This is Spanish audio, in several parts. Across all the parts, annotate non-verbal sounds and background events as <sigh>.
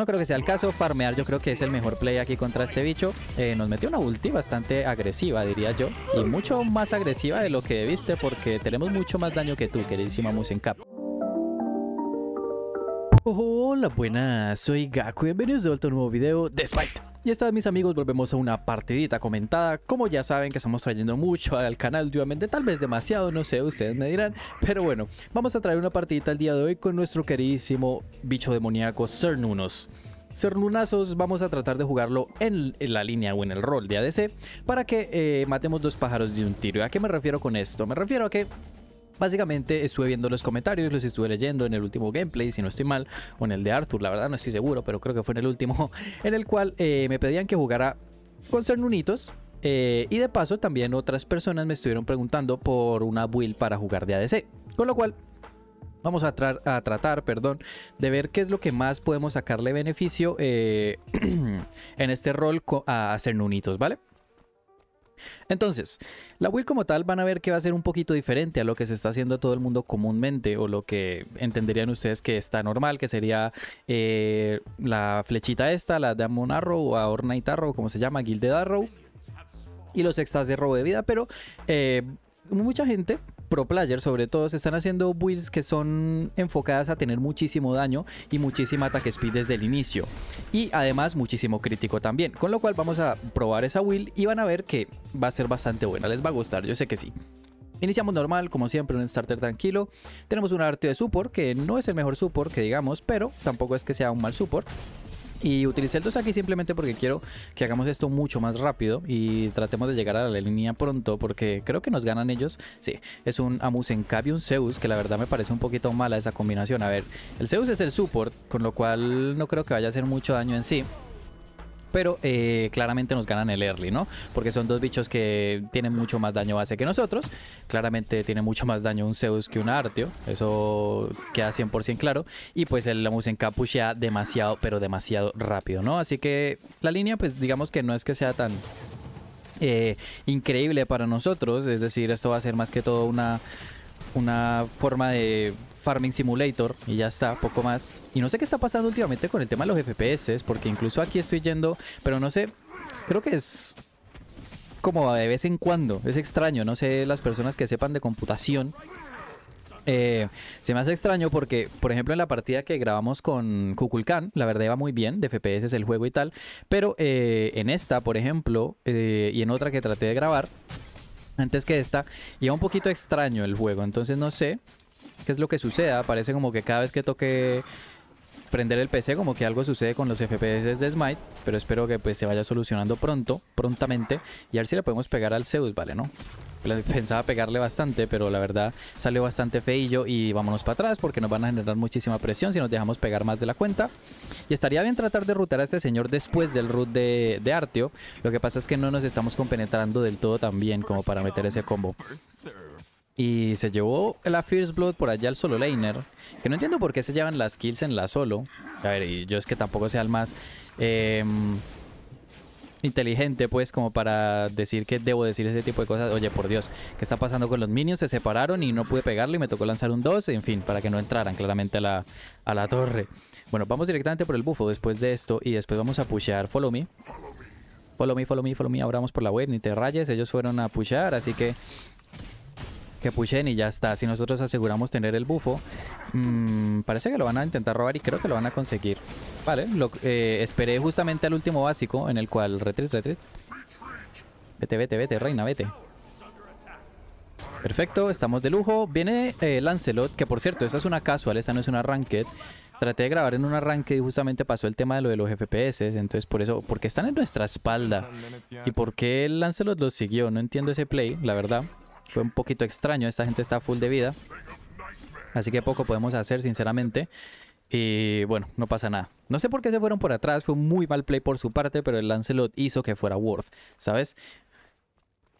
no creo que sea el caso. Farmear yo creo que es el mejor play aquí contra este bicho. Eh, nos metió una ulti bastante agresiva, diría yo. Y mucho más agresiva de lo que viste porque tenemos mucho más daño que tú, queridísima Musencap. Hola, buenas, soy Gaku bienvenidos de vuelta a un nuevo video de Spite. Y esta vez mis amigos volvemos a una partidita comentada. Como ya saben que estamos trayendo mucho al canal últimamente Tal vez demasiado, no sé, ustedes me dirán. Pero bueno, vamos a traer una partidita el día de hoy Con nuestro queridísimo bicho demoníaco Cernunos Cernunazos vamos a tratar de jugarlo en, la línea o en el rol de ADC Para que eh, matemos dos pájaros de un tiro. ¿A qué me refiero con esto? Me refiero a que Básicamente estuve viendo los comentarios, los estuve leyendo en el último gameplay, si no estoy mal, o en el de Arthur, la verdad no estoy seguro, pero creo que fue en el último, <laughs> en el cual eh, me pedían que jugara con Cernunitos. Eh, y de paso también otras personas me estuvieron preguntando por una build para jugar de ADC. Con lo cual vamos a, tratar perdón, de ver qué es lo que más podemos sacarle beneficio eh, <clears throat> en este rol a Cernunitos, ¿vale? Entonces, la build como tal van a ver que va a ser un poquito diferente a lo que se está haciendo todo el mundo comúnmente o lo que entenderían ustedes que está normal, que sería eh, la flechita esta, la Diamond Arrow o Ornate Arrow, como se llama, Gilded Arrow y los extras de robo de vida, pero eh, mucha gente pro player sobre todo se están haciendo builds que son enfocadas a tener muchísimo daño y muchísima ataque speed desde el inicio. Y además muchísimo crítico también. Con lo cual vamos a probar esa build y van a ver que va a ser bastante buena. Les va a gustar, yo sé que sí. Iniciamos normal, como siempre, un starter tranquilo. Tenemos un arte de support, que no es el mejor support que digamos, pero tampoco es que sea un mal support. Y utilicé el 2 aquí simplemente porque quiero que hagamos esto mucho más rápido y tratemos de llegar a la línea pronto porque creo que nos ganan ellos. Sí, es un Amusencap y un Zeus que la verdad me parece un poquito mala esa combinación. A ver, el Zeus es el support, con lo cual no creo que vaya a hacer mucho daño en sí pero eh, claramente nos ganan el early, ¿no? Porque son dos bichos que tienen mucho más daño base que nosotros. Claramente tiene mucho más daño un Zeus que un Arteo, eso queda 100% claro. Y pues el Lamusen pushea demasiado, pero demasiado rápido, ¿no? Así que la línea, pues digamos que no es que sea tan eh, increíble para nosotros, es decir, esto va a ser más que todo una, una forma de Farming Simulator y ya está, poco más. Y no sé qué está pasando últimamente con el tema de los FPS, porque incluso aquí estoy yendo, pero no sé, creo que es como de vez en cuando, es extraño, no sé las personas que sepan de computación. Eh, se me hace extraño porque, por ejemplo, en la partida que grabamos con Kukulkan, la verdad iba muy bien, de FPS es el juego y tal, pero eh, en esta, por ejemplo, eh, y en otra que traté de grabar, antes que esta, iba un poquito extraño el juego, entonces no sé qué es lo que suceda. Parece como que cada vez que toque prender el PC como que algo sucede con los FPS de Smite, pero espero que pues se vaya solucionando pronto, prontamente, y a ver si le podemos pegar al Zeus, ¿vale? ¿No? Pensaba pegarle bastante, pero la verdad salió bastante feillo y vámonos para atrás porque nos van a generar muchísima presión si nos dejamos pegar más de la cuenta. Y estaría bien tratar de rutar a este señor después del root de, de Arteo. Lo que pasa es que no nos estamos compenetrando del todo tan bien como para meter ese combo. Y se llevó la First Blood por allá al solo laner. Que no entiendo por qué se llevan las kills en la solo. A ver, y yo es que tampoco sea el más em, inteligente, pues, como para decir que debo decir ese tipo de cosas. Oye, por Dios, ¿qué está pasando con los minions? Se separaron y no pude pegarle y me tocó lanzar un 2. En fin, para que no entraran claramente a la, a la torre. Bueno, vamos directamente por el bufo después de esto. Y después vamos a pushear Follow Me. Follow me, follow me, follow me. Ahora vamos por la web, ni te rayes. Ellos fueron a pushear, así que que pushen y ya está. Si nosotros aseguramos tener el bufo, mmm, parece que lo van a intentar robar y creo que lo van a conseguir. Vale, lo, eh, esperé justamente al último básico en el cual... Retreat, retreat. Vete, vete, vete, reina, vete. Perfecto, estamos de lujo. Viene eh, Lancelot, que por cierto, esta es una casual, esta no es una ranked. Traté de grabar en una ranked y justamente pasó el tema de lo de los FPS. Entonces, por eso, porque están en nuestra espalda. ¿Y por qué Lancelot los siguió? No entiendo ese play, la verdad. Fue un poquito extraño, esta gente está full de vida. Así que poco podemos hacer, sinceramente. Y bueno, no pasa nada. No sé por qué se fueron por atrás, fue un muy mal play por su parte, pero el Lancelot hizo que fuera worth, ¿sabes?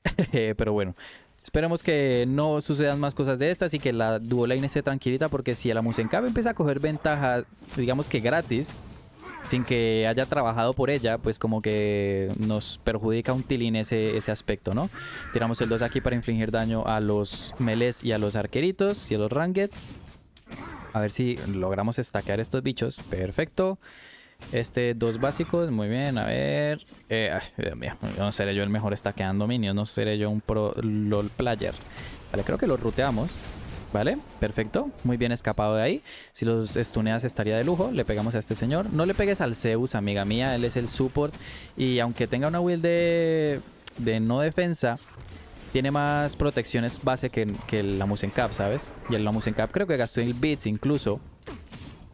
<laughs> pero bueno, esperemos que no sucedan más cosas de estas y que la duolane esté tranquilita, porque si la Musencab empieza a coger ventaja, digamos que gratis, sin que haya trabajado por ella, pues como que nos perjudica un tilín ese, ese aspecto, ¿no? Tiramos el 2 aquí para infligir daño a los meles y a los arqueritos y a los ranged. A ver si logramos stackear estos bichos. Perfecto. Este, dos básicos, muy bien, a ver. Eh, no seré yo el mejor quedando minions, no seré yo un pro LOL player. Vale, creo que los ruteamos. Vale, perfecto. Muy bien escapado de ahí. Si los stuneas estaría de lujo. Le pegamos a este señor. No le pegues al Zeus, amiga mía. Él es el support. Y aunque tenga una build de, de no defensa, tiene más protecciones base que, que la Musen Cap, ¿sabes? Y el la Musen Cap creo que gastó el bits incluso.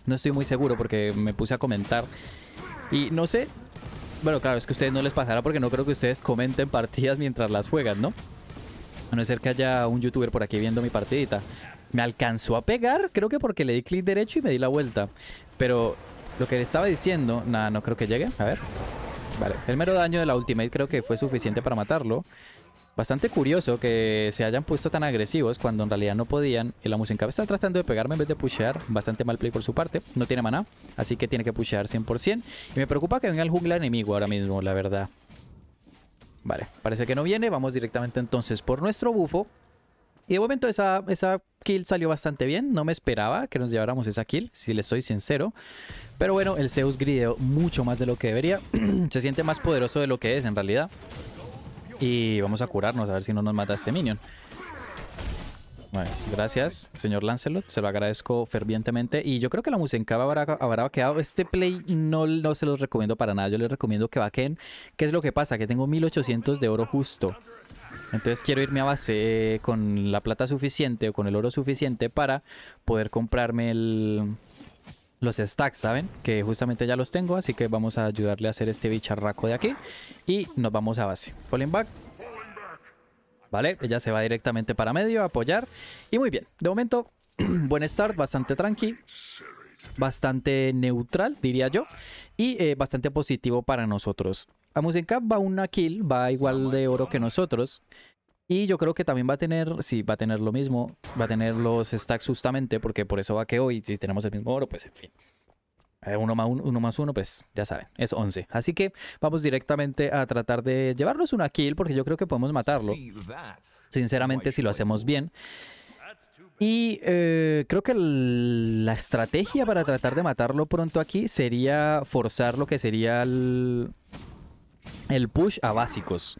No estoy muy seguro porque me puse a comentar. Y no sé. Bueno, claro, es que a ustedes no les pasará porque no creo que ustedes comenten partidas mientras las juegan, ¿no? A no ser que haya un youtuber por aquí viendo mi partidita. Me alcanzó a pegar, creo que porque le di clic derecho y me di la vuelta. Pero lo que le estaba diciendo, nada, no creo que llegue. A ver. Vale, el mero daño de la ultimate creo que fue suficiente para matarlo. Bastante curioso que se hayan puesto tan agresivos cuando en realidad no podían. Y la Musencap está tratando de pegarme en vez de pushear. Bastante mal play por su parte. No tiene maná, así que tiene que pushear 100%. Y me preocupa que venga el jungla enemigo ahora mismo, la verdad. Vale, parece que no viene. Vamos directamente entonces por nuestro bufo. Y de momento esa, esa kill salió bastante bien. No me esperaba que nos lleváramos esa kill, si le soy sincero. Pero bueno, el Zeus grideó mucho más de lo que debería. <clears throat> Se siente más poderoso de lo que es en realidad. Y vamos a curarnos a ver si no nos mata este minion. Bueno, gracias, señor Lancelot. Se lo agradezco fervientemente. Y yo creo que la Musencaba habrá, habrá quedado. Este play no, no se los recomiendo para nada. Yo les recomiendo que vaqueen. ¿Qué es lo que pasa? Que tengo 1800 de oro justo. Entonces quiero irme a base eh, con la plata suficiente o con el oro suficiente para poder comprarme el, los stacks, ¿saben? Que justamente ya los tengo, así que vamos a ayudarle a hacer este bicharraco de aquí. Y nos vamos a base. Falling back. Vale, ella se va directamente para medio a apoyar. Y muy bien, de momento, <clears throat> buen start, bastante tranqui. Bastante neutral, diría yo. Y eh, bastante positivo para nosotros. A Musencap va una kill, va igual de oro que nosotros. Y yo creo que también va a tener, sí, va a tener lo mismo, va a tener los stacks justamente, porque por eso va que hoy, si tenemos el mismo oro, pues en fin. Eh, uno más uno, más uno, pues ya saben, es 11. Así que vamos directamente a tratar de llevarnos una kill, porque yo creo que podemos matarlo. Sinceramente, si lo hacemos bien. Y eh, creo que la estrategia para tratar de matarlo pronto aquí sería forzar lo que sería el, el push a básicos.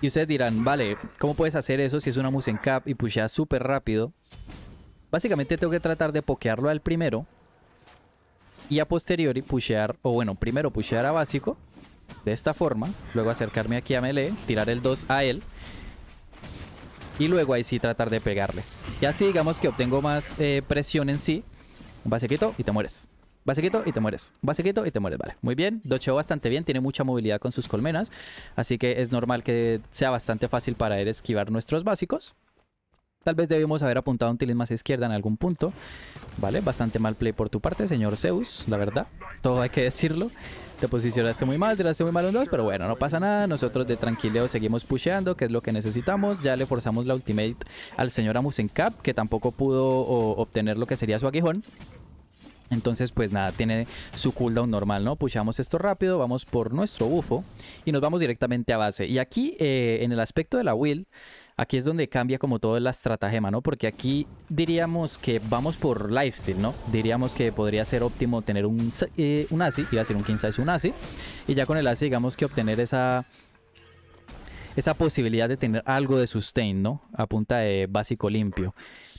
Y ustedes dirán, vale, ¿cómo puedes hacer eso si es una Musen Cap y pusheas súper rápido? Básicamente tengo que tratar de pokearlo al primero. Y a posteriori pushear, o bueno, primero pushear a básico. De esta forma. Luego acercarme aquí a melee, tirar el 2 a él. Y luego ahí sí tratar de pegarle. Y así digamos que obtengo más eh, presión en sí. Un y te mueres. Basiquito y te mueres. Basiquito y te mueres, vale. Muy bien, docheó bastante bien, tiene mucha movilidad con sus colmenas. Así que es normal que sea bastante fácil para él esquivar nuestros básicos. Tal vez debemos haber apuntado un tilín más izquierda en algún punto. Vale, bastante mal play por tu parte, señor Zeus, la verdad. Todo hay que decirlo. Te posicionaste muy mal, tiraste muy mal un 2, pero bueno, no pasa nada. Nosotros de tranquileo seguimos pusheando, que es lo que necesitamos. Ya le forzamos la ultimate al señor Amusencap, que tampoco pudo obtener lo que sería su aguijón. Entonces, pues nada, tiene su cooldown normal, ¿no? Pushamos esto rápido, vamos por nuestro bufo y nos vamos directamente a base. Y aquí, eh, en el aspecto de la will, aquí es donde cambia como todo la estratagema, ¿no? Porque aquí diríamos que vamos por lifesteal, ¿no? Diríamos que podría ser óptimo tener un, eh, un ASI, iba a ser un king size, un ASI. Y ya con el ASI, digamos que obtener esa esa posibilidad de tener algo de sustain, ¿no? A punta de básico limpio.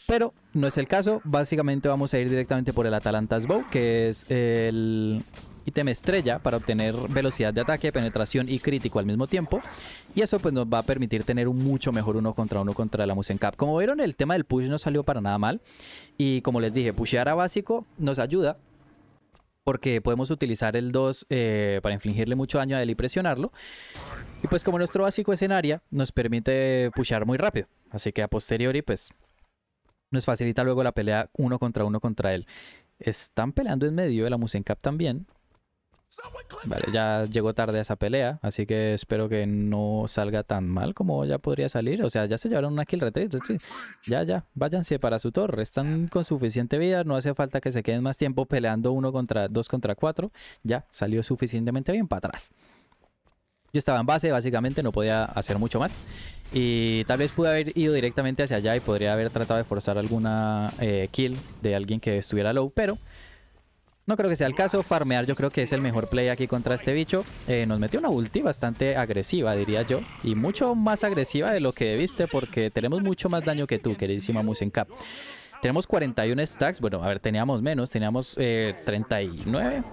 Pero no es el caso. Básicamente vamos a ir directamente por el Atalanta's Bow, que es el ítem estrella para obtener velocidad de ataque, penetración y crítico al mismo tiempo. Y eso pues nos va a permitir tener un mucho mejor uno contra uno contra la Musen Cap. Como vieron, el tema del push no salió para nada mal. Y como les dije, pushear a básico nos ayuda. Porque podemos utilizar el 2 eh, para infligirle mucho daño a él y presionarlo. Y pues como nuestro básico es en área, nos permite pushear muy rápido. Así que a posteriori pues nos facilita luego la pelea uno contra uno contra él. Están peleando en medio de la Musencap también. Vale, ya llegó tarde a esa pelea, así que espero que no salga tan mal como ya podría salir. O sea, ya se llevaron una kill retreat, Ya, ya, váyanse para su torre. Están con suficiente vida, no hace falta que se queden más tiempo peleando uno contra dos contra cuatro. Ya, salió suficientemente bien para atrás. Yo estaba en base, básicamente no podía hacer mucho más. Y tal vez pude haber ido directamente hacia allá y podría haber tratado de forzar alguna eh, kill de alguien que estuviera low, pero No creo que sea el caso. Farmear yo creo que es el mejor play aquí contra este bicho. Eh, nos metió una ulti bastante agresiva, diría yo. Y mucho más agresiva de lo que viste porque tenemos mucho más daño que tú, queridísima Musencap. Tenemos 41 stacks. Bueno, a ver, teníamos menos. Teníamos 39 eh,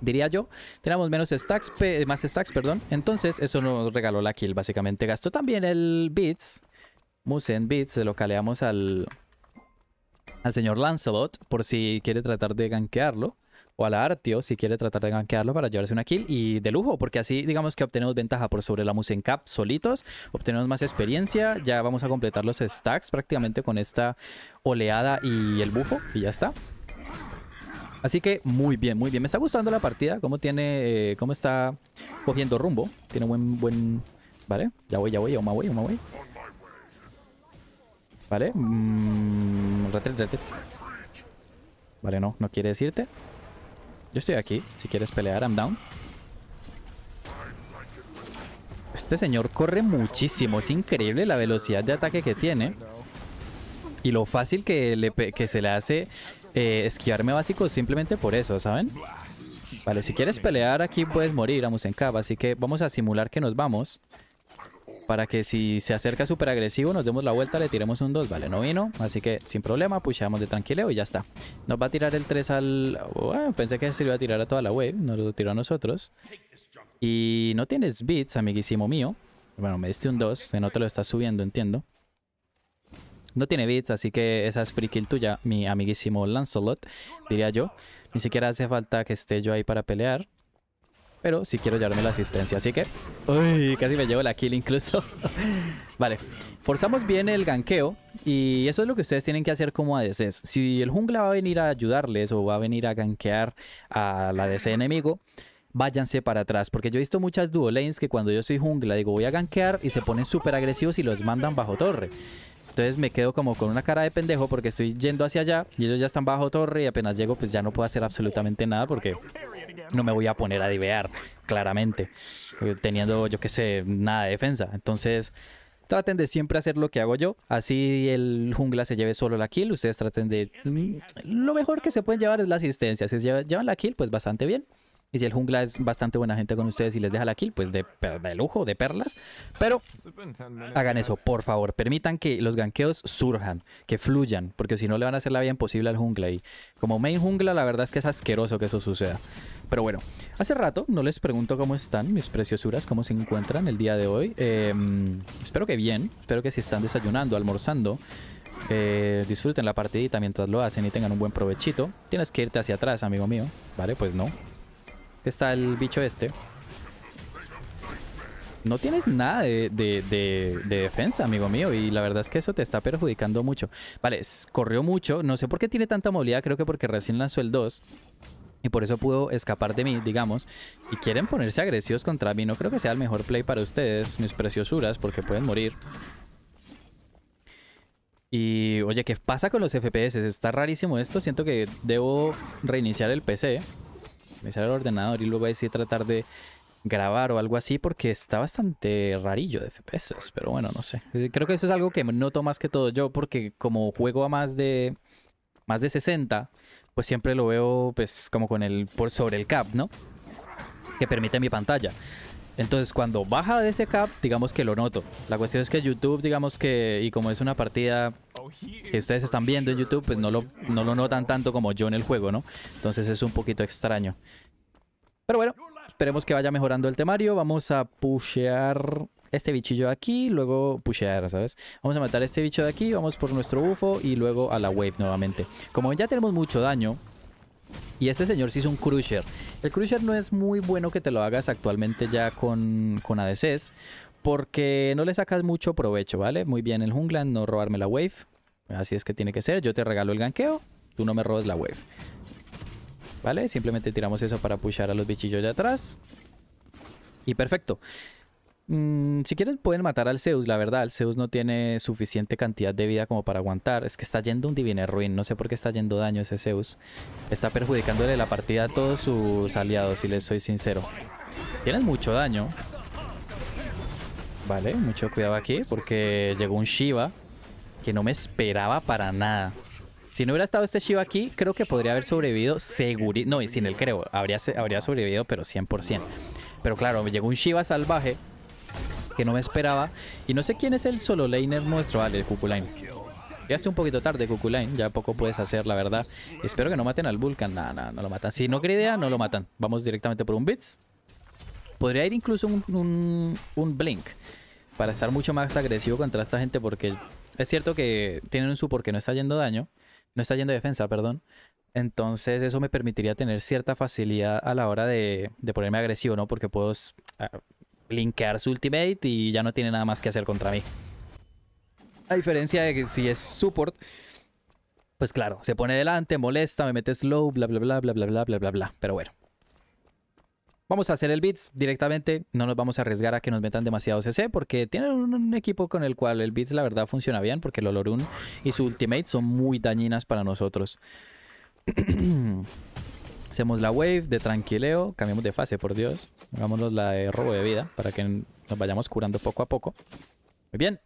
diría yo. Teníamos menos stacks, más stacks, perdón. Entonces, eso nos regaló la kill, básicamente. Gastó también el Beats. Musen Beats, se lo caleamos al, al señor Lancelot, por si quiere tratar de gankearlo. O a la Artio, si quiere tratar de gankearlo para llevarse una kill. Y de lujo, porque así digamos que obtenemos ventaja por sobre la Musen Cap solitos. Obtenemos más experiencia. Ya vamos a completar los stacks prácticamente con esta oleada y el bufo. Y ya está. Así que muy bien, muy bien. Me está gustando la partida. Cómo tiene, eh, cómo está cogiendo rumbo. Tiene buen, buen... Vale, ya voy, ya voy, ya voy, ya voy. Vale. Mmm, Vale, no, no quiere decirte. Yo estoy aquí. Si quieres pelear, I'm down. Este señor corre muchísimo. Es increíble la velocidad de ataque que tiene. Y lo fácil que, le, que se le hace eh, esquivarme básico simplemente por eso, ¿saben? Vale, si quieres pelear aquí puedes morir a Musenkab. Así que vamos a simular que nos vamos. Para que si se acerca súper agresivo nos demos la vuelta, le tiremos un 2. Vale, no vino. Así que sin problema, pushamos de tranquileo y ya está. Nos va a tirar el 3 al... Pensé que se lo iba a tirar a toda la wave. Nos lo tiró a nosotros. Y no tienes bits, amiguísimo mío. Bueno, me diste un 2. no te lo estás subiendo, entiendo. No tiene bits, así que esa es free kill tuya, mi amiguísimo Lancelot, diría yo. Ni siquiera hace falta que esté yo ahí para pelear. Pero sí quiero llevarme la asistencia, así que... Uy, casi me llevo la kill incluso. <laughs> vale, forzamos bien el ganqueo. Y eso es lo que ustedes tienen que hacer como ADCs. Si el jungla va a venir a ayudarles o va a venir a ganquear a la ADC enemigo, váyanse para atrás. Porque yo he visto muchas duo lanes que cuando yo soy jungla digo voy a gankear y se ponen súper agresivos y los mandan bajo torre. Entonces me quedo como con una cara de pendejo porque estoy yendo hacia allá y ellos ya están bajo torre y apenas llego pues ya no puedo hacer absolutamente nada porque no me voy a poner a divear, claramente, eh, teniendo yo que sé, nada de defensa. Entonces traten de siempre hacer lo que hago yo. Así el jungla se lleve solo la kill. Ustedes traten de... Mm, lo mejor que se pueden llevar es la asistencia. Si llevan la kill, pues bastante bien. Y si el jungla es bastante buena gente con ustedes y les deja la kill, pues de, de lujo, de perlas. Pero hagan eso, por favor. Permitan que los ganqueos surjan, que fluyan, porque si no le van a hacer la vida imposible al jungla. Y como main jungla, la verdad es que es asqueroso que eso suceda. Pero bueno, hace rato no les pregunto cómo están mis preciosuras, cómo se encuentran el día de hoy. Em, espero que bien, espero que si están desayunando, almorzando, eh, disfruten la partidita mientras lo hacen y tengan un buen provechito. Tienes que irte hacia atrás, amigo mío. Vale, pues no está el bicho este. No tienes nada de, defensa, amigo mío. Y la verdad es que eso te está perjudicando mucho. Vale, corrió mucho. No sé por qué tiene tanta movilidad. Creo que porque recién lanzó el 2. Y por eso pudo escapar de mí, digamos. Y quieren ponerse agresivos contra mí. No creo que sea el mejor play para ustedes, mis preciosuras, porque pueden morir. Y oye, ¿qué pasa con los FPS? Está rarísimo esto. Siento que debo reiniciar el PC sale el ordenador y luego decir tratar de grabar o algo así porque está bastante rarillo de FPS, pero bueno, no sé. Eh, creo que eso es algo que noto más que todo yo porque como juego a más de más de 60, pues siempre lo veo pues como con el por sobre el cap, ¿no? Que permite mi pantalla. Entonces cuando baja de ese cap, digamos que lo noto. La cuestión es que YouTube, digamos que, y como es una partida que ustedes están viendo en YouTube, pues no lo, no lo notan tanto como yo en el juego, ¿no? Entonces es un poquito extraño. Pero bueno, esperemos que vaya mejorando el temario. Vamos a pushear este bichillo de aquí, luego pushear, ¿sabes? Vamos a matar a este bicho de aquí, vamos por nuestro bufo y luego a la wave nuevamente. Como ya tenemos mucho daño, y este señor sí es un Crusher. El Crusher no es muy bueno que te lo hagas actualmente ya con, con ADCs. Porque no le sacas mucho provecho, ¿vale? Muy bien el jungla, no robarme la wave. Así es que tiene que ser. Yo te regalo el ganqueo, tú no me robes la wave. ¿Vale? Simplemente tiramos eso para pushar a los bichillos de atrás. Y perfecto. Mm, si quieren pueden matar al Zeus, la verdad, el Zeus no tiene suficiente cantidad de vida como para aguantar. Es que está yendo un Divine Ruin, no sé por qué está yendo daño ese Zeus. Está perjudicándole la partida a todos sus aliados, si les soy sincero. Tienes mucho daño. Vale, mucho cuidado aquí porque llegó un Shiva que no me esperaba para nada. Si no hubiera estado este Shiva aquí, creo que podría haber sobrevivido seguro. No, y sin él creo, habría, habría sobrevivido, pero 100%. Pero claro, me llegó un Shiva salvaje que no me esperaba. Y no sé quién es el solo laner nuestro, vale, el Kukulane. Ya estoy un poquito tarde, Kukulane. Ya poco puedes hacer, la verdad. Espero que no maten al Vulcan. Nada, nada, no lo matan. Si no gridea, no lo matan. Vamos directamente por un Bits. Podría ir incluso un, un, Blink. Para estar mucho más agresivo contra esta gente. Porque es cierto que tienen un support que no está yendo daño. No está yendo defensa, perdón. Entonces eso me permitiría tener cierta facilidad a la hora de, de ponerme agresivo, ¿no? Porque puedo ah, linkear su ultimate y ya no tiene nada más que hacer contra mí. A diferencia de que si es support, pues claro, se pone delante, molesta, me mete slow, bla bla bla bla bla bla bla bla bla. Pero bueno. Vamos a hacer el Beats directamente. No nos vamos a arriesgar a que nos metan demasiado CC porque tienen un, equipo con el cual el Beats la verdad funciona bien porque el Olorun y su ultimate son muy dañinas para nosotros. <clears throat> Hacemos la wave de tranquileo. Cambiamos de fase, por Dios. Hagámonos la de robo de vida para que nos vayamos curando poco a poco. Muy bien.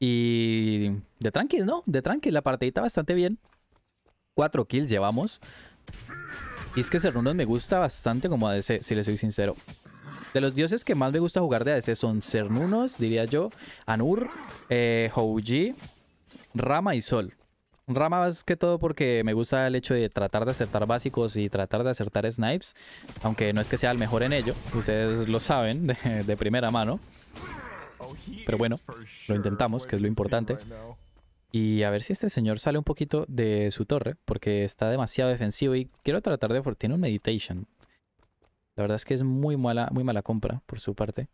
Y de tranqui, ¿no? De tranqui, la partidita bastante bien. Cuatro kills llevamos. Y es que Cernunos me gusta bastante como ADC, si le soy sincero. De los dioses que más me gusta jugar de ADC son Cernunos, diría yo, Anur, eh, Houji, Rama y Sol. Rama más que todo porque me gusta el hecho de tratar de acertar básicos y tratar de acertar snipes. Aunque no es que sea el mejor en ello. Ustedes lo saben de, primera mano. Pero bueno, lo intentamos, que es lo importante. Y a ver si este señor sale un poquito de su torre. Porque está demasiado defensivo y quiero tratar de... Tiene un meditation. La verdad es que es muy mala, muy mala compra por su parte.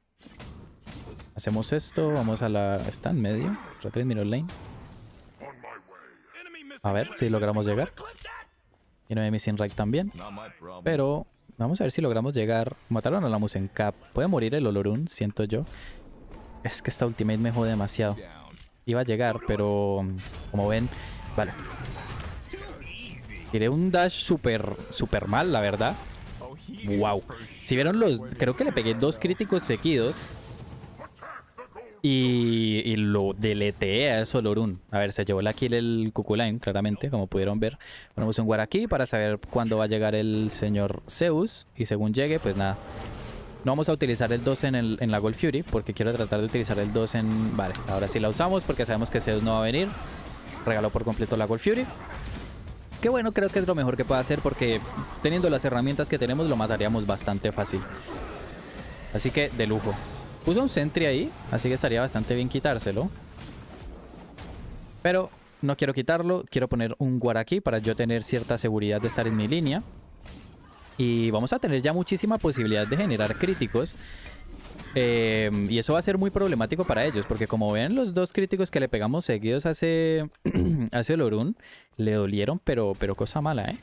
Hacemos esto, vamos a la... Está en medio. Retreat mirror lane. A ver si logramos llegar. Y no hay Missing Right también. Pero vamos a ver si logramos llegar. Mataron a la Musencap. Puede morir el Olorun, siento yo. Es que esta ultimate me jode demasiado. Iba a llegar, pero como ven... Vale. Tiré un dash súper, súper mal, la verdad. Wow. Si vieron los... Creo que le pegué dos críticos seguidos. Y, lo deleteé a eso Lorun. A ver, se llevó la kill el Cuculain, claramente, como pudieron ver. Ponemos un guard aquí para saber cuándo va a llegar el señor Zeus. Y según llegue, pues nada. No vamos a utilizar el 2 en, la Gold Fury, porque quiero tratar de utilizar el 2 en... Vale, ahora sí la usamos porque sabemos que Zeus no va a venir. Regaló por completo la Gold Fury. Que bueno, creo que es lo mejor que puede hacer porque teniendo las herramientas que tenemos lo mataríamos bastante fácil. Así que de lujo. Puso un sentry ahí, así que estaría bastante bien quitárselo. Pero no quiero quitarlo, quiero poner un guard aquí para yo tener cierta seguridad de estar en mi línea. Y vamos a tener ya muchísima posibilidad de generar críticos. Em, y eso va a ser muy problemático para ellos, porque como ven, los dos críticos que le pegamos seguidos hace, <clears throat> hace Olorun le dolieron, pero, pero cosa mala, ¿eh?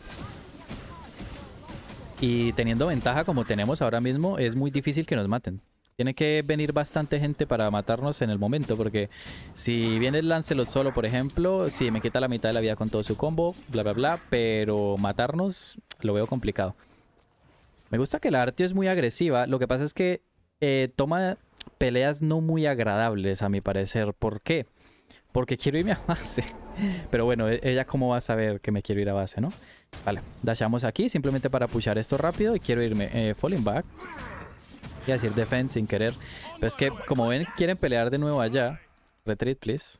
Y teniendo ventaja como tenemos ahora mismo, es muy difícil que nos maten. Tiene que venir bastante gente para matarnos en el momento, porque si viene el Lancelot solo, por ejemplo, si me quita la mitad de la vida con todo su combo, bla, bla, bla, pero matarnos lo veo complicado. Me gusta que la Artio es muy agresiva, lo que pasa es que eh, toma peleas no muy agradables, a mi parecer. ¿Por qué? Porque quiero irme a base. <laughs> Pero bueno, e-, ella cómo va a saber que me quiero ir a base, ¿no? Vale, dashamos aquí simplemente para pushar esto rápido y quiero irme eh, falling back decir defense sin querer. Pero es que, como ven, quieren pelear de nuevo allá. Retreat, please.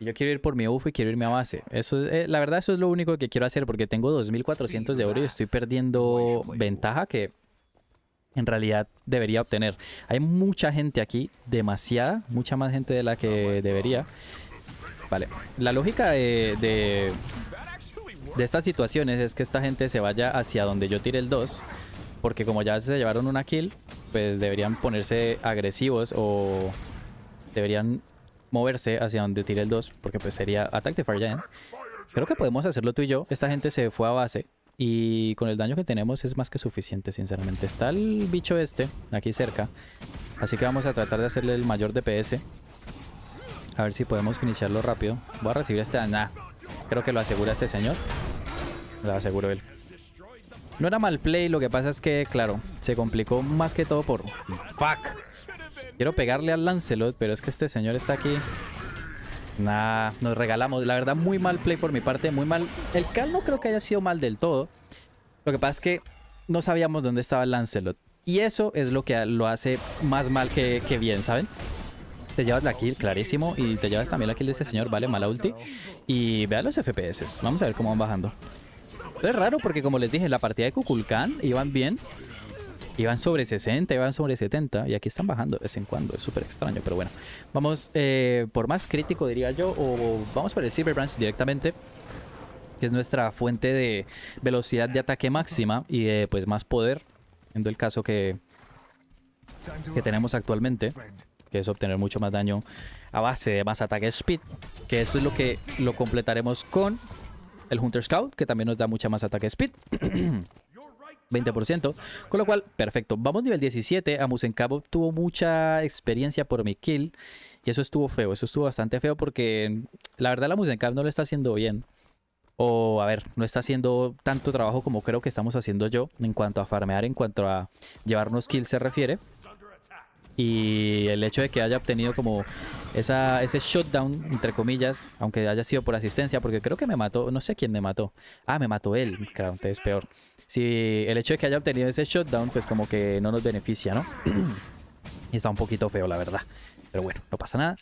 Y yo quiero ir por mi UFO y quiero irme a base. Eso eh, la verdad, eso es lo único que quiero hacer porque tengo 2400 de oro y estoy perdiendo ventaja que en realidad debería obtener. Hay mucha gente aquí, demasiada, mucha más gente de la que debería. Vale, la lógica de, de, de estas situaciones es que esta gente se vaya hacia donde yo tire el 2 porque como ya se llevaron una kill, pues deberían ponerse agresivos o deberían moverse hacia donde tire el 2, porque pues sería Attack the Fire Giant. Creo que podemos hacerlo tú y yo. Esta gente se fue a base y con el daño que tenemos es más que suficiente, sinceramente. Está el bicho este, aquí cerca. Así que vamos a tratar de hacerle el mayor DPS. A ver si podemos finisharlo rápido. Voy a recibir este daño. creo que lo asegura este señor. Lo aseguro él. No era mal play, lo que pasa es que, claro, se complicó más que todo por... ¡Fuck! Quiero pegarle al Lancelot, pero es que este señor está aquí. Nah, nos regalamos. La verdad, muy mal play por mi parte, muy mal. El Cal no creo que haya sido mal del todo. Lo que pasa es que no sabíamos dónde estaba el Lancelot. Y eso es lo que lo hace más mal que, bien, ¿saben? Te llevas la kill, clarísimo. Y te llevas también la kill de este señor, vale, mala ulti. Y vean los FPS. Vamos a ver cómo van bajando. Pero es raro porque, como les dije, la partida de Kukulkan iban bien. Iban sobre 60, iban sobre 70 y aquí están bajando de vez en cuando. Es súper extraño, pero bueno. Vamos eh, por más crítico, diría yo, o vamos por el Silver Branch directamente. Que es nuestra fuente de velocidad de ataque máxima y de pues más poder. Siendo el caso que, que tenemos actualmente. Que es obtener mucho más daño a base de más ataque speed. Que esto es lo que lo completaremos con el Hunter Scout, que también nos da mucha más ataque speed. <clears throat> 20%. Con lo cual, perfecto. Vamos nivel 17. Cabo tuvo mucha experiencia por mi kill. Y eso estuvo feo. Eso estuvo bastante feo porque la verdad la Cabo no lo está haciendo bien. O, a ver, no está haciendo tanto trabajo como creo que estamos haciendo yo en cuanto a farmear, en cuanto a llevarnos kills se refiere. Y el hecho de que haya obtenido como esa, ese shutdown, entre comillas, aunque haya sido por asistencia, porque creo que me mató, no sé quién me mató. Ah, me mató él, claro, entonces peor. Si el hecho de que haya obtenido ese shutdown, pues como que no nos beneficia, ¿no? <clears throat> y está un poquito feo, la verdad. Pero bueno, no pasa nada.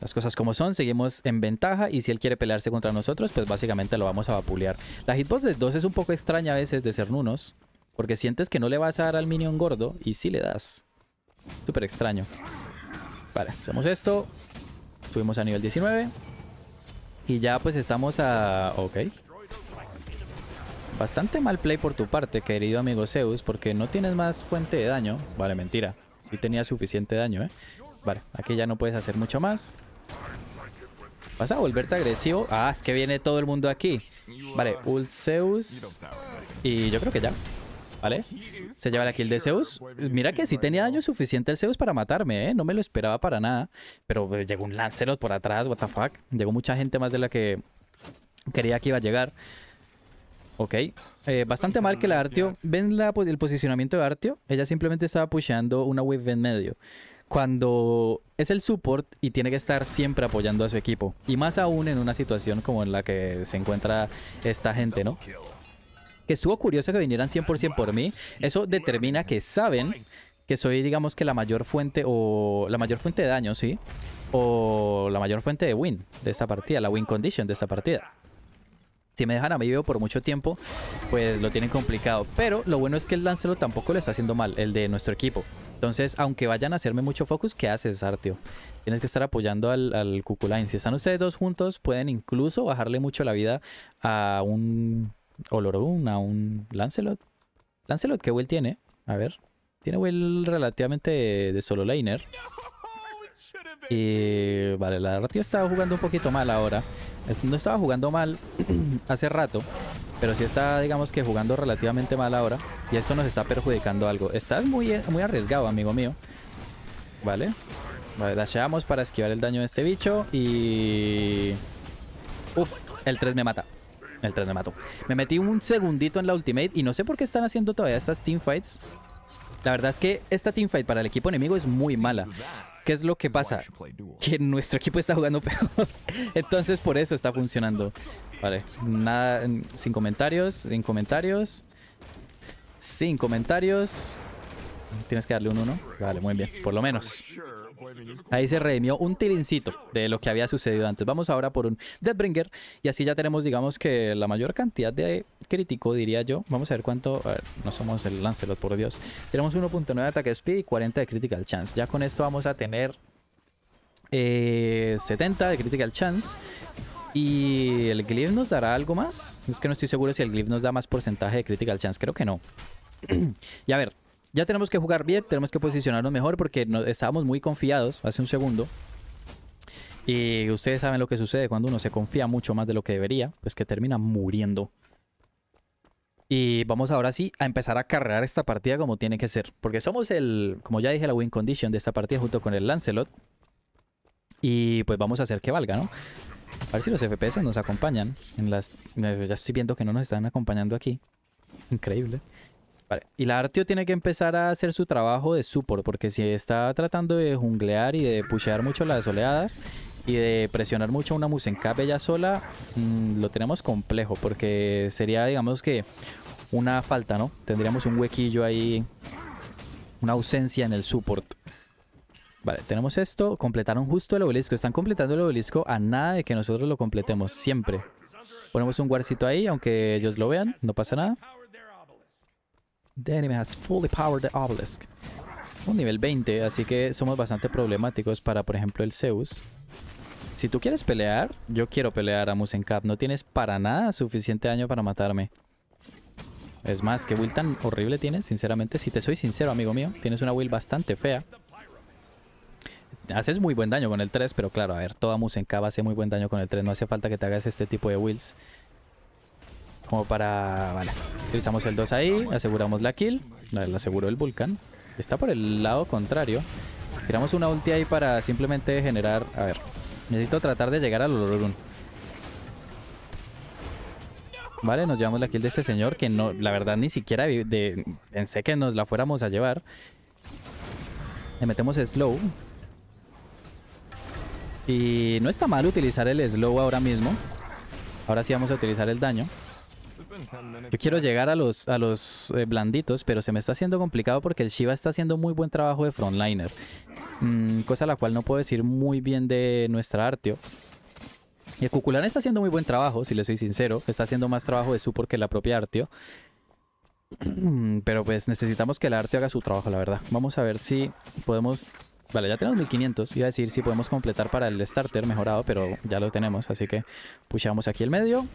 Las cosas como son, seguimos en ventaja y si él quiere pelearse contra nosotros, pues básicamente lo vamos a vapulear. La hitbox de 2 es un poco extraña a veces de ser nunos, porque sientes que no le vas a dar al minion gordo y sí le das. Súper extraño. Vale, hacemos esto. Subimos a nivel 19. Y ya pues estamos a... Ok. Bastante mal play por tu parte, querido amigo Zeus, porque no tienes más fuente de daño. Vale, mentira. Sí tenía suficiente daño, ¿eh? Vale, aquí ya no puedes hacer mucho más. ¿Vas a volverte agresivo? Ah, es que viene todo el mundo aquí. Vale, ult Zeus. Y yo creo que ya. ¿Vale? Se lleva la kill de Zeus. Mira que sí tenía daño suficiente el Zeus para matarme, ¿eh? No me lo esperaba para nada. Pero eh, llegó un Lancelot por atrás, what the fuck. Llegó mucha gente más de la que quería que iba a llegar. Ok. Eh, bastante mal que la Artio... ¿Ven la, el posicionamiento de Artio? Ella simplemente estaba pusheando una wave en medio. Cuando es el support y tiene que estar siempre apoyando a su equipo. Y más aún en una situación como en la que se encuentra esta gente, ¿no? que estuvo curioso que vinieran 100% por mí. Eso determina que saben que soy, digamos que la mayor fuente o la mayor fuente de daño, ¿sí? O la mayor fuente de win de esta partida, la win condition de esta partida. Si me dejan a mí vivo por mucho tiempo, pues lo tienen complicado. Pero lo bueno es que el Lancelot tampoco le está haciendo mal, el de nuestro equipo. Entonces, aunque vayan a hacerme mucho focus, ¿qué haces, Artio? Tienes que estar apoyando al, al Si están ustedes dos juntos, pueden incluso bajarle mucho la vida a un Olorun, a un Lancelot. Lancelot, ¿qué will tiene? A ver. Tiene will relativamente de, solo laner. Y vale, la ratio estaba jugando un poquito mal ahora. No estaba jugando mal <clears throat> hace rato, pero sí está, digamos que jugando relativamente mal ahora. Y esto nos está perjudicando algo. Estás muy, muy arriesgado, amigo mío. Vale. Vale, dasheamos para esquivar el daño de este bicho y... Uf, el 3 me mata. El 3 me mató. Me metí un segundito en la ultimate y no sé por qué están haciendo todavía estas teamfights. La verdad es que esta teamfight para el equipo enemigo es muy mala. ¿Qué es lo que pasa? Que nuestro equipo está jugando peor. <laughs> Entonces por eso está funcionando. Vale, nada, sin comentarios, sin comentarios. Sin comentarios. Tienes que darle un 1. Vale, muy bien. Por lo menos. Ahí se redimió un tirincito de lo que había sucedido antes. Vamos ahora por un Deathbringer. Y así ya tenemos, digamos que la mayor cantidad de crítico, diría yo. Vamos a ver cuánto... A ver, no somos el Lancelot, por Dios. Tenemos 1.9 de ataque speed y 40 de critical chance. Ya con esto vamos a tener... 70 eh, de critical chance. ¿Y el glyph nos dará algo más? Es que no estoy seguro si el glyph nos da más porcentaje de critical chance. Creo que no. <clears throat> y a ver, ya tenemos que jugar bien, tenemos que posicionarnos mejor porque estábamos muy confiados hace un segundo. Y ustedes saben lo que sucede cuando uno se confía mucho más de lo que debería, pues que termina muriendo. Y vamos ahora sí a empezar a cargar esta partida como tiene que ser. Porque somos el, como ya dije, la win condition de esta partida junto con el Lancelot. Y pues vamos a hacer que valga, ¿no? A ver si los FPS nos acompañan. Ya estoy viendo que no nos están acompañando aquí. Increíble. Y la Artio tiene que empezar a hacer su trabajo de support, porque si está tratando de junglear y de pushear mucho las oleadas Y de presionar mucho una Musencap ella sola, mm, lo tenemos complejo, porque sería, digamos que, una falta, ¿no? Tendríamos un huequillo ahí, una ausencia en el support. Vale, tenemos esto. Completaron justo el obelisco. Están completando el obelisco a nada de que nosotros lo completemos. Siempre. Ponemos un guarcito ahí, aunque ellos lo vean. No pasa nada. The enemy has fully powered the obelisk. Un nivel 20, así que somos bastante problemáticos para, por ejemplo, el Zeus. Si tú quieres pelear, yo quiero pelear a Musencap. No tienes para nada suficiente daño para matarme. Es más, ¿qué build tan horrible tienes? Sinceramente, si te soy sincero, amigo mío, tienes una build bastante fea. Haces muy buen daño con el 3, pero claro, a ver, toda Musencap hace muy buen daño con el 3. No hace falta que te hagas este tipo de wills. Como para... Vale, utilizamos el 2 ahí, aseguramos la kill. Le aseguró el Vulcan. Está por el lado contrario. Tiramos una ulti ahí para simplemente generar... A ver, necesito tratar de llegar al Olorun. Vale, nos llevamos la kill de este señor que no, la verdad ni siquiera de, pensé que nos la fuéramos a llevar. Le metemos slow. Y no está mal utilizar el slow ahora mismo. Ahora sí vamos a utilizar el daño. Yo quiero llegar a los, a los eh, blanditos, pero se me está haciendo complicado porque el Shiva está haciendo muy buen trabajo de frontliner. Mm, cosa la cual no puedo decir muy bien de nuestra Artio. Y el Cuculán está haciendo muy buen trabajo, si le soy sincero. Está haciendo más trabajo de support que la propia Artio. <clears throat> Pero pues necesitamos que la Artio haga su trabajo, la verdad. Vamos a ver si podemos... Vale, ya tenemos 1500. Iba a decir si podemos completar para el starter mejorado, pero ya lo tenemos. Así que pushamos aquí el medio.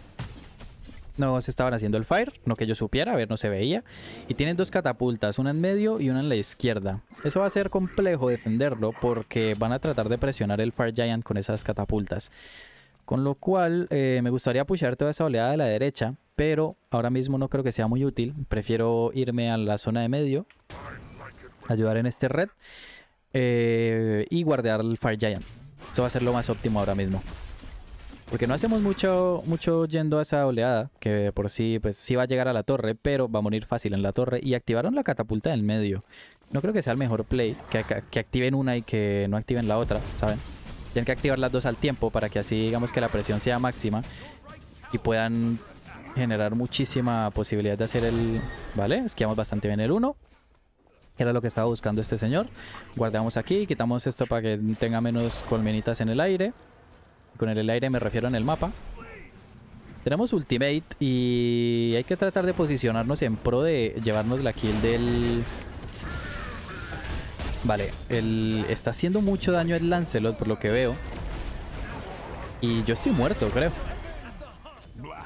No se estaban haciendo el fire, no que yo supiera, a ver, no se veía. Y tienen dos catapultas, una en medio y una en la izquierda. Eso va a ser complejo defenderlo porque van a tratar de presionar el Fire Giant con esas catapultas. Con lo cual eh, me gustaría pushar toda esa oleada de la derecha, pero ahora mismo no creo que sea muy útil. Prefiero irme a la zona de medio, ayudar en este red eh, y guardar el Fire Giant. Eso va a ser lo más óptimo ahora mismo. Porque no hacemos mucho, mucho yendo a esa oleada, que por sí, pues sí va a llegar a la torre, pero va a morir fácil en la torre. Y activaron la catapulta del medio. No creo que sea el mejor play, que, que activen una y que no activen la otra, ¿saben? Tienen que activar las dos al tiempo para que así digamos que la presión sea máxima y puedan generar muchísima posibilidad de hacer el... Vale, esquiamos bastante bien el 1. Era lo que estaba buscando este señor. Guardamos aquí, quitamos esto para que tenga menos colmenitas en el aire. Con el aire me refiero en el mapa. Tenemos ultimate y hay que tratar de posicionarnos en pro de llevarnos la kill del, Vale, él está haciendo mucho daño el Lancelot por lo que veo. Y yo estoy muerto, creo.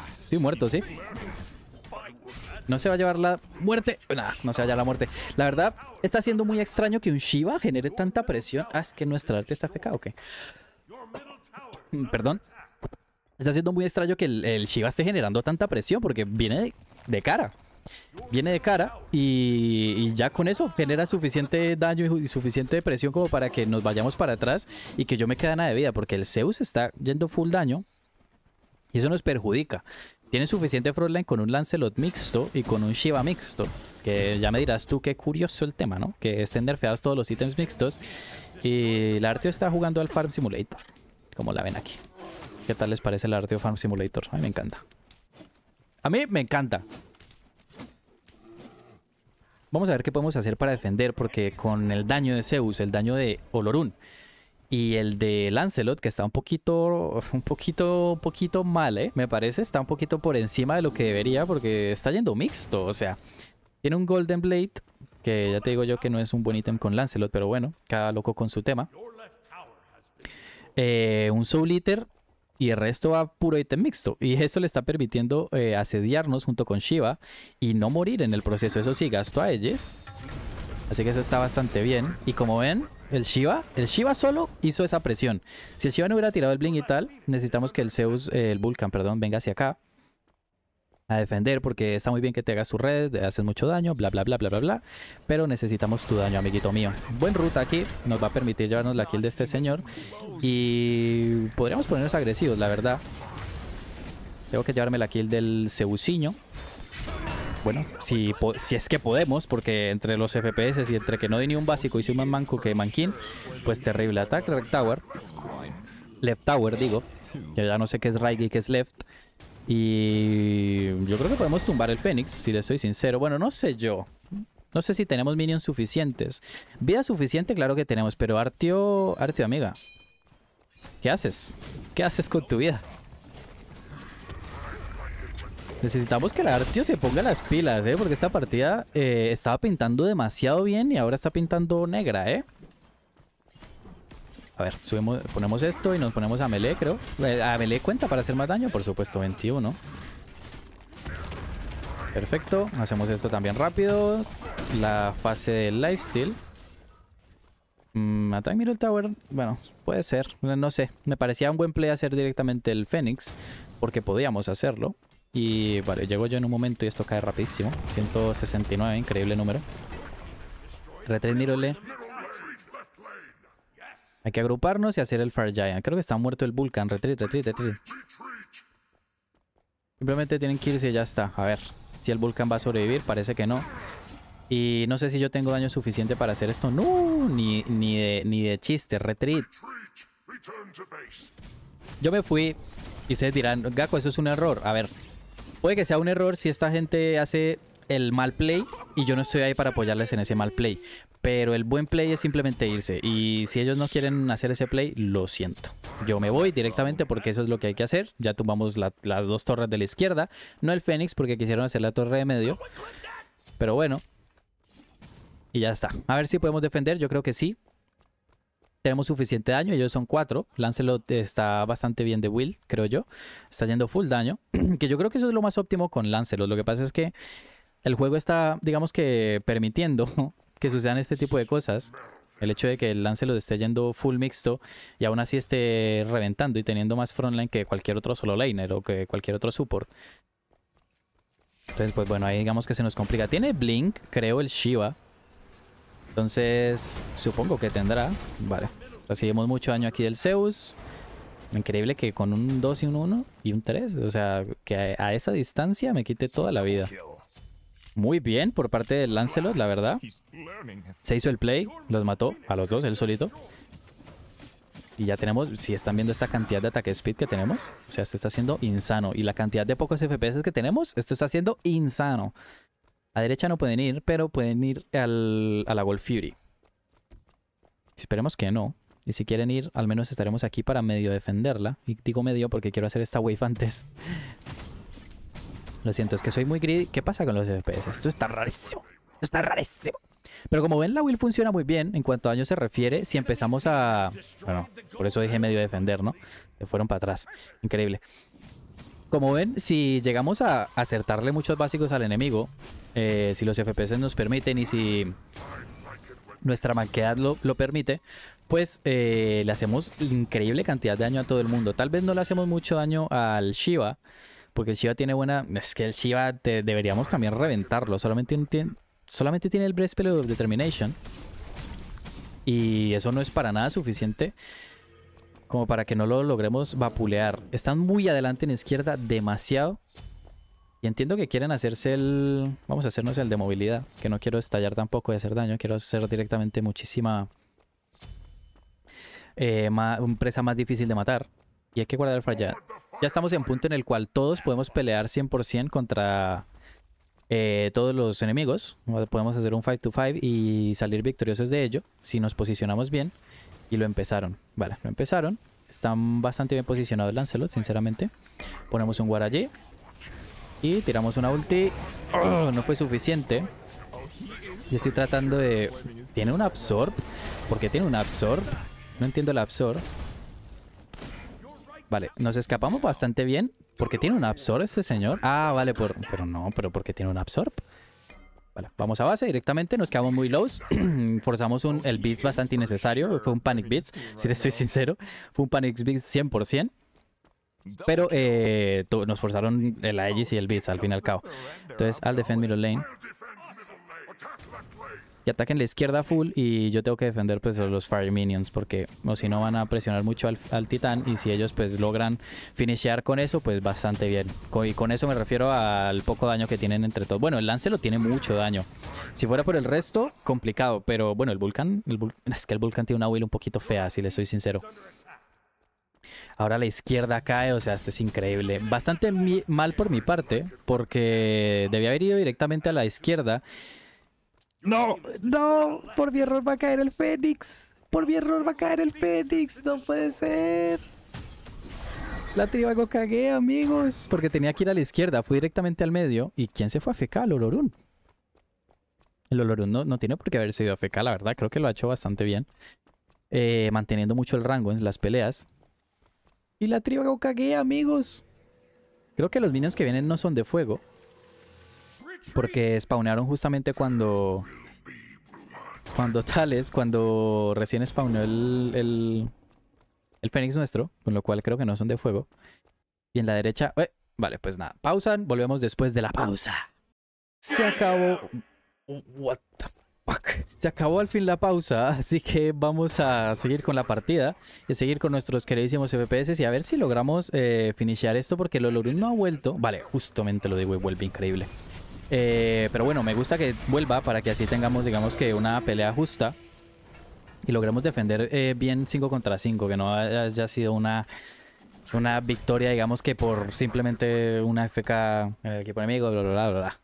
Estoy muerto, ¿sí? No se va a llevar la muerte. Nah, no se va a llevar la muerte. La verdad, está siendo muy extraño que un Shiva genere tanta presión. Ah, es que nuestra arte está feca, ok. <laughs> Perdón. Está siendo muy extraño que el, Shiva esté generando tanta presión porque viene de cara. Viene de cara y, ya con eso genera suficiente daño y, suficiente presión como para que nos vayamos para atrás y que yo me quede nada de vida, porque el Zeus está yendo full daño y eso nos perjudica. Tiene suficiente frontline con un Lancelot mixto y con un Shiva mixto. Que ya me dirás tú qué curioso el tema, ¿no? Que estén nerfeados todos los ítems mixtos. Y el Arteo está jugando al Farm Simulator. Como la ven aquí. ¿Qué tal les parece el Arteo Farm Simulator? A mí me encanta. A mí me encanta. Vamos a ver qué podemos hacer para defender, porque con el daño de Zeus, el daño de Olorun y el de Lancelot, que está un poquito, un poquito, un poquito mal, ¿eh? Me parece, está un poquito por encima de lo que debería, porque está yendo mixto, o sea, tiene un Golden Blade, que ya te digo yo que no es un buen ítem con Lancelot, pero bueno, cada loco con su tema. Eh, un Soul Eater y el resto va puro ítem mixto. Y eso le está permitiendo eh, asediarnos junto con Shiva y no morir en el proceso. Eso sí, gasto a ellos. Así que eso está bastante bien. Y como ven, el Shiva, el Shiva solo hizo esa presión. Si el Shiva no hubiera tirado el Blink y tal, necesitamos que el Zeus, eh, el Vulcan, perdón, venga hacia acá a defender porque está muy bien que te hagas tu red, haces mucho daño, bla bla bla bla bla bla, pero necesitamos tu daño, amiguito mío. Buen ruta aquí, nos va a permitir llevarnos la kill de este señor y podríamos ponernos agresivos, la verdad. Tengo que llevarme la kill del Zeusiño. Bueno, si, si es que podemos, porque entre los FPS y entre que no di ni un básico y soy más manco que Mankin, pues terrible. Attack Red Tower. Left Tower, digo. Que ya no sé qué es right y qué es left. Y yo creo que podemos tumbar el Fénix, si le soy sincero. Bueno, no sé yo. No sé si tenemos minions suficientes. Vida suficiente, claro que tenemos, pero Artio... Artio, amiga. ¿Qué haces? ¿Qué haces con tu vida? Necesitamos que el Artio se ponga las pilas, ¿eh? Porque esta partida eh, estaba pintando demasiado bien y ahora está pintando negra, ¿eh? A ver, ponemos esto y nos ponemos a melee, creo. Eh, ¿A melee cuenta para hacer más daño? Por supuesto, 21. Perfecto. Hacemos esto también rápido. La fase del lifesteal. Mm, Attack Mirror Tower, bueno, puede ser. No sé. Me parecía un buen play hacer directamente el Fénix. Porque podíamos hacerlo. Y vale, llego yo en un momento y esto cae rapidísimo. 169, increíble número. Retreat. Hay que agruparnos y hacer el Fire Giant. Creo que está muerto el Vulcan. Retreat, retreat, retreat. Simplemente tienen que irse y ya está. A ver si el Vulcan va a sobrevivir. Parece que no. Y no sé si yo tengo daño suficiente para hacer esto. No, ni, ni, de, ni de chiste. Retreat. Yo me fui y ustedes dirán, Gaco, eso es un error. A ver, puede que sea un error si esta gente hace el mal play y yo no estoy ahí para apoyarles en ese mal play. Pero el buen play es simplemente irse. Y si ellos no quieren hacer ese play, lo siento. Yo me voy directamente porque eso es lo que hay que hacer. Ya tumbamos las dos torres de la izquierda. No el Fénix porque quisieron hacer la torre de medio. Pero bueno. Y ya está. A ver si podemos defender. Yo creo que sí. Tenemos suficiente daño. Ellos son cuatro. Lancelot está bastante bien de Will, creo yo. Está yendo full daño. <clears throat> que yo creo que eso es lo más óptimo con Lancelot. Lo que pasa es que el juego está, digamos que, permitiendo que sucedan este tipo de cosas. El hecho de que el lance lo esté yendo full mixto y aún así esté reventando y teniendo más frontline que cualquier otro solo laner o que cualquier otro support. Entonces, pues bueno, ahí digamos que se nos complica. Tiene Blink, creo, el Shiva. Entonces, supongo que tendrá. Vale. Recibimos mucho daño aquí del Zeus. Increíble que con un 2 y un 1 y un 3, o sea, que a esa distancia me quite toda la vida. Muy bien por parte de Lancelot, la verdad. Se hizo el play, los mató a los dos, él solito. Y ya tenemos, si están viendo esta cantidad de ataque speed que tenemos, o sea, esto está siendo insano. Y la cantidad de pocos FPS que tenemos, esto está siendo insano. A derecha no pueden ir, pero pueden ir al, a la Wolf Fury. Esperemos que no. Y si quieren ir, al menos estaremos aquí para medio defenderla. Y digo medio porque quiero hacer esta wave antes. <laughs> Lo siento, es que soy muy greedy. ¿Qué pasa con los FPS? Esto está rarísimo. Esto está rarísimo. Pero como ven, la will funciona muy bien en cuanto a daño se refiere. Si empezamos a... Bueno, por eso dije medio defender, ¿no? Se fueron para atrás. Increíble. Como ven, si llegamos a acertarle muchos básicos al enemigo, eh, si los FPS nos permiten y si nuestra manquedad lo, permite, pues eh, le hacemos increíble cantidad de daño a todo el mundo. Tal vez no le hacemos mucho daño al Shiva, porque el Shiva tiene buena... Es que el Shiva deberíamos también reventarlo. Solamente tiene, el Breastplate of Determination. Y eso no es para nada suficiente como para que no lo logremos vapulear. Están muy adelante en izquierda, demasiado. Y entiendo que quieren hacerse el... Vamos a hacernos el de movilidad. Que no quiero estallar tampoco de hacer daño. Quiero hacer directamente muchísima... Eh, presa más difícil de matar. Y hay que guardar el fallar. Ya estamos en un punto en el cual todos podemos pelear 100% contra eh, todos los enemigos. Podemos hacer un 5 to 5 y salir victoriosos de ello si nos posicionamos bien. Y lo empezaron. Vale, lo empezaron. Están bastante bien posicionados Lancelot, sinceramente. Ponemos un guard allí. Y tiramos una ulti. Oh, no fue suficiente. Y estoy tratando de... ¿Tiene un absorb? ¿Por qué tiene un absorb? No entiendo el absorb. Vale, nos escapamos bastante bien. ¿Por qué tiene un absorb este señor? Ah, vale, por... pero no, pero ¿por qué tiene un absorb? Vale, vamos a base directamente, nos quedamos muy lows. <clears throat> Forzamos un, el beats bastante innecesario. Fue un panic beats, si les soy sincero. Fue un panic beats 100%. Pero eh, nos forzaron el Aegis y el beats al fin y al cabo. Entonces, al defend middle lane ataquen la izquierda full y yo tengo que defender pues los Fire Minions porque o si no van a presionar mucho al, Titán y si ellos pues logran finishear con eso pues bastante bien. y con eso me refiero al poco daño que tienen entre todos. Bueno, el Lance lo tiene mucho daño. Si fuera por el resto, complicado, pero bueno, el Vulcan, el es que el Vulcan tiene una will un poquito fea, si le soy sincero. Ahora la izquierda cae, o sea, esto es increíble. Bastante mal por mi parte, porque debía haber ido directamente a la izquierda. No, no, por mi error va a caer el Fénix. Por mi error va a caer el Fénix, no puede ser. La tribago cagué, amigos, porque tenía que ir a la izquierda, fui directamente al medio. ¿Y quién se fue a FK? El Olorun. El Olorun no, no tiene por qué haber sido FK, la verdad, creo que lo ha hecho bastante bien. Eh, manteniendo mucho el rango en las peleas. Y la tribu cagué, amigos. Creo que los minions que vienen no son de fuego. Porque spawnearon justamente cuando... Cuando tales, cuando recién spawnó el, el, el Fénix nuestro. Con lo cual creo que no son de fuego. Y en la derecha... Eh, vale, pues nada. Pausan, volvemos después de la pausa. Se acabó... What the se acabó al fin la pausa, así que vamos a seguir con la partida y seguir con nuestros queridísimos FPS y a ver si logramos eh, esto porque el Olorin no ha vuelto. Vale, justamente lo digo y vuelve increíble. Eh, pero bueno, me gusta que vuelva para que así tengamos, digamos que una pelea justa y logremos defender eh, bien 5 contra 5, que no haya sido una, una victoria, digamos que por simplemente una FK en el equipo enemigo, bla, bla, bla, bla.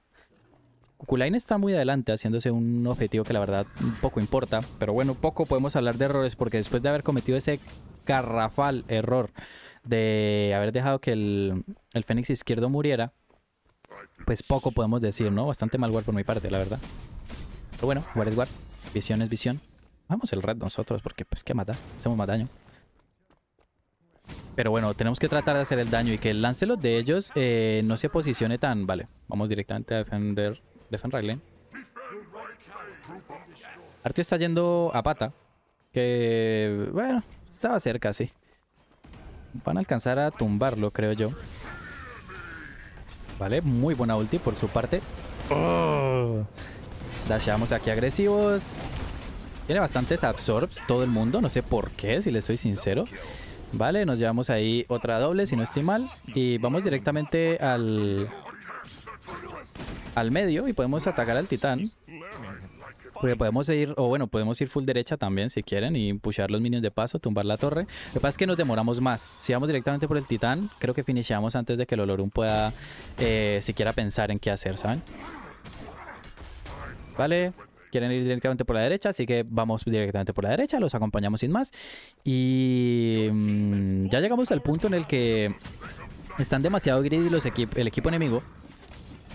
Kukulain está muy adelante haciéndose un objetivo que la verdad poco importa. Pero bueno, poco podemos hablar de errores porque después de haber cometido ese garrafal error de haber dejado que el, el Fénix izquierdo muriera, pues poco podemos decir, ¿no? Bastante mal por mi parte, la verdad. Pero bueno, war es war. Visión es visión. Vamos el red nosotros porque pues que mata. Hacemos más daño. Pero bueno, tenemos que tratar de hacer el daño y que el Lancelot de ellos eh, no se posicione tan... Vale, vamos directamente a defender Defend right Artio está yendo a pata. Que, bueno, estaba cerca, sí. Van a alcanzar a tumbarlo, creo yo. Vale, muy buena ulti por su parte. Oh. Dashamos aquí agresivos. Tiene bastantes absorbs todo el mundo. No sé por qué, si le soy sincero. Vale, nos llevamos ahí otra doble, si no estoy mal. Y vamos directamente al, al medio y podemos atacar al titán. Porque podemos ir, o bueno, podemos ir full derecha también si quieren y pushar los minions de paso, tumbar la torre. Lo que pasa es que nos demoramos más. Si vamos directamente por el titán, creo que finishamos antes de que el Olorum pueda eh, siquiera pensar en qué hacer, ¿saben? Vale, quieren ir directamente por la derecha, así que vamos directamente por la derecha, los acompañamos sin más. Y mm, ya llegamos al punto en el que están demasiado greedy los el equipo enemigo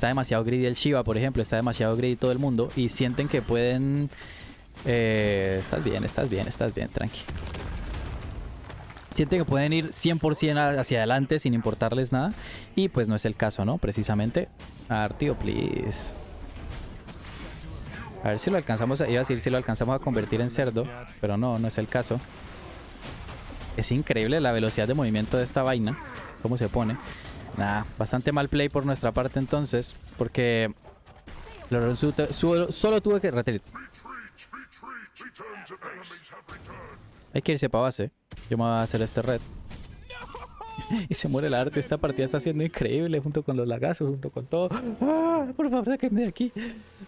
está demasiado greedy el Shiva, por ejemplo, está demasiado greedy todo el mundo y sienten que pueden... Eh, estás bien, estás bien, estás bien, tranqui. Sienten que pueden ir 100% hacia adelante sin importarles nada y pues no es el caso, ¿no? Precisamente. Artio, please. A ver si lo alcanzamos, iba a decir si lo alcanzamos a convertir en cerdo, pero no, no es el caso. Es increíble la velocidad de movimiento de esta vaina, cómo se pone. Nah, bastante mal play por nuestra parte entonces, porque solo, tuve que retreat. Hay que irse para base. Yo me voy a hacer este red. <laughs> y se muere el arte. Esta partida está siendo increíble junto con los lagazos, junto con todo. ¡Ah! Por favor, sáquenme de aquí.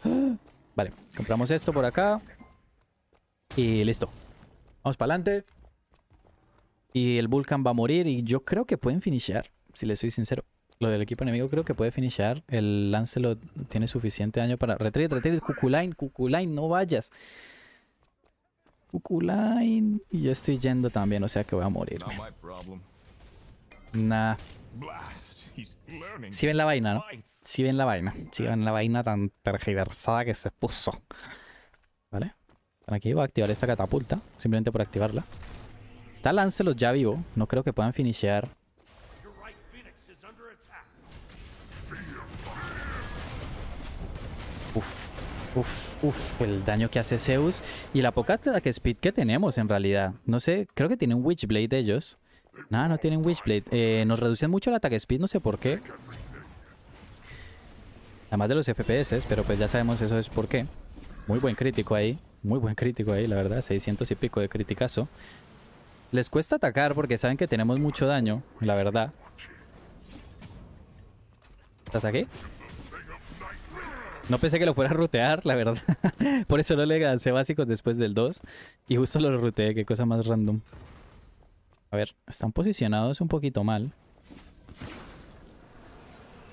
¡Ah! Vale, compramos esto por acá. Y listo. Vamos para adelante. Y el Vulcan va a morir y yo creo que pueden finishar si le soy sincero. Lo del equipo enemigo creo que puede finishar. El Lancelot tiene suficiente daño para... Retreat, retreat, Kukulain, Kukulain, no vayas. Kukulain. Y yo estoy yendo también, o sea que voy a morir. Nah. Si ven la vaina, ¿no? Si ven la vaina. Si ven la vaina tan tergiversada que se puso. ¿Vale? Aquí voy a activar esta catapulta. Simplemente por activarla. Está Lancelot ya vivo. No creo que puedan finishar Uf, uf, el daño que hace Zeus y la poca ataque speed que tenemos en realidad. No sé, creo que tienen Witchblade ellos. Nada, no tienen Witchblade. Eh, nos reducen mucho el ataque speed, no sé por qué. Además de los FPS, pero pues ya sabemos eso es por qué. Muy buen crítico ahí. Muy buen crítico ahí, la verdad. 600 y pico de criticazo. Les cuesta atacar porque saben que tenemos mucho daño, la verdad. ¿Estás aquí? No pensé que lo fuera a rutear, la verdad. <laughs> Por eso no le gancé básicos después del 2. Y justo lo ruteé, qué cosa más random. A ver, están posicionados un poquito mal.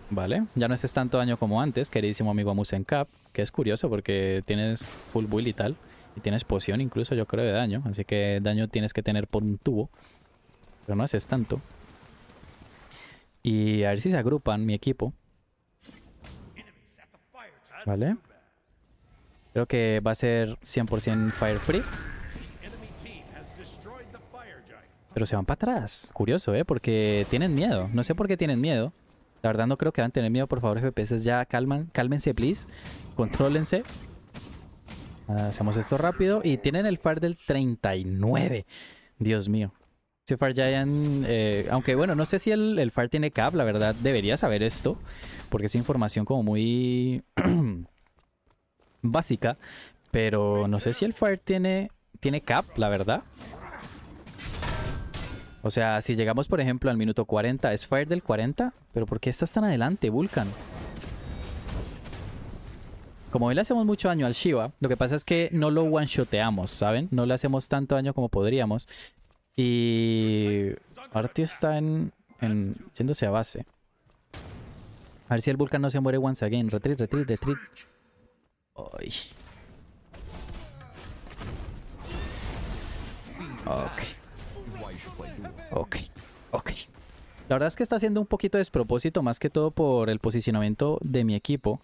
Vale, ya no haces tanto daño como antes, queridísimo amigo Amusen Cap, que es curioso porque tienes full build y tal. Y tienes poción incluso, yo creo, de daño. Así que daño tienes que tener por un tubo. Pero no haces tanto. Y a ver si se agrupan mi equipo. Vale. Creo que va a ser 100% fire free. Pero se van para atrás. Curioso, ¿eh? Porque tienen miedo. No sé por qué tienen miedo. La verdad no creo que van a tener miedo. Por favor, FPS ya calman, cálmense, please. Contrólense. Hacemos esto rápido. Y tienen el fire del 39. Dios mío. Ese Fire Giant, eh, aunque bueno, no sé si el, el Fire tiene cap, la verdad debería saber esto, porque es información como muy <clears throat> básica, pero no sé si el Fire tiene, tiene cap, la verdad. O sea, si llegamos por ejemplo al minuto 40, es Fire del 40, pero ¿por qué estás tan adelante, Vulcan? Como hoy le hacemos mucho daño al Shiva, lo que pasa es que no lo one-shoteamos, ¿saben? No le hacemos tanto daño como podríamos. Y Arti está en, en, yéndose a base. A ver si el Vulcan no se muere once again. Retreat, retreat, retreat. Ay. Ok. Ok. Ok. La verdad es que está haciendo un poquito de despropósito, más que todo por el posicionamiento de mi equipo.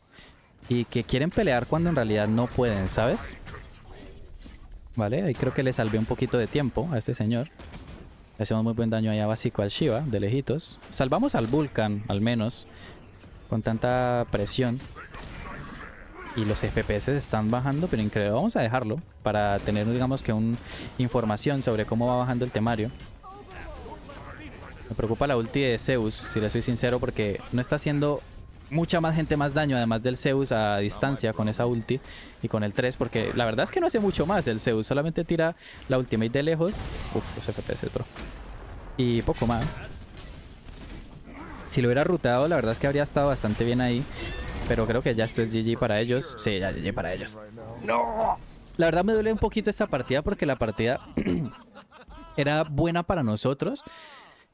Y que quieren pelear cuando en realidad no pueden, ¿sabes? Vale, ahí creo que le salvé un poquito de tiempo a este señor. Le hacemos muy buen daño allá básico al Shiva, de lejitos. Salvamos al Vulcan, al menos. Con tanta presión. Y los FPS están bajando, pero increíble. Vamos a dejarlo para tener, digamos que, una información sobre cómo va bajando el temario. Me preocupa la ulti de Zeus, si le soy sincero, porque no está haciendo mucha más gente más daño, además del Zeus a distancia con esa ulti y con el 3, porque la verdad es que no hace mucho más el Zeus, solamente tira la ultimate de lejos. Uf, los FPS, bro. Y poco más. Si lo hubiera ruteado, la verdad es que habría estado bastante bien ahí. Pero creo que ya esto es GG para ellos. Sí, ya GG para ellos. ¡No! La verdad me duele un poquito esta partida porque la partida <clears throat> era buena para nosotros.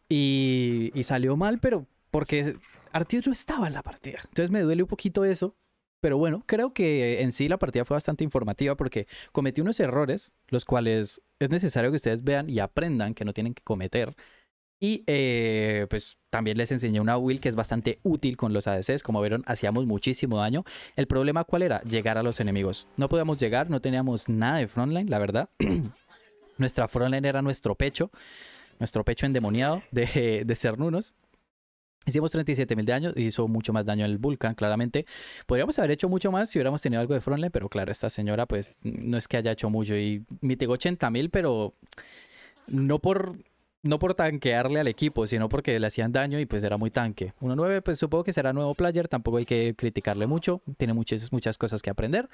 Y, y salió mal, pero porque Artios no estaba en la partida. Entonces me duele un poquito eso. Pero bueno, creo que en sí la partida fue bastante informativa porque cometí unos errores, los cuales es necesario que ustedes vean y aprendan que no tienen que cometer. Y eh, pues también les enseñé una build que es bastante útil con los ADCs. Como vieron, hacíamos muchísimo daño. El problema cuál era? Llegar a los enemigos. No podíamos llegar, no teníamos nada de frontline, la verdad. <clears throat> Nuestra frontline era nuestro pecho. Nuestro pecho endemoniado de, de Cernunos. Hicimos 37.000 de daño, hizo mucho más daño el Vulcan, claramente. Podríamos haber hecho mucho más si hubiéramos tenido algo de frontline, pero claro, esta señora pues no es que haya hecho mucho. Y mitigó 80.000, pero no por, no por tanquearle al equipo, sino porque le hacían daño y pues era muy tanque. 1.9 pues supongo que será nuevo player, tampoco hay que criticarle mucho, tiene muchas, muchas cosas que aprender.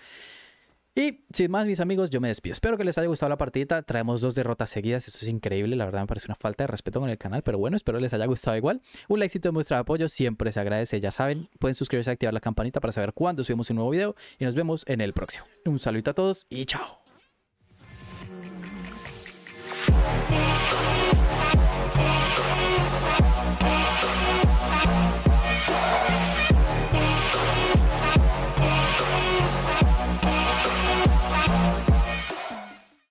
Y sin más, mis amigos, yo me despido. Espero que les haya gustado la partidita. Traemos dos derrotas seguidas. Esto es increíble. La verdad me parece una falta de respeto con el canal. Pero bueno, espero les haya gustado igual. Un likecito de muestra de apoyo siempre se agradece. Ya saben, pueden suscribirse y activar la campanita para saber cuándo subimos un nuevo video. Y nos vemos en el próximo. Un saludo a todos y chao.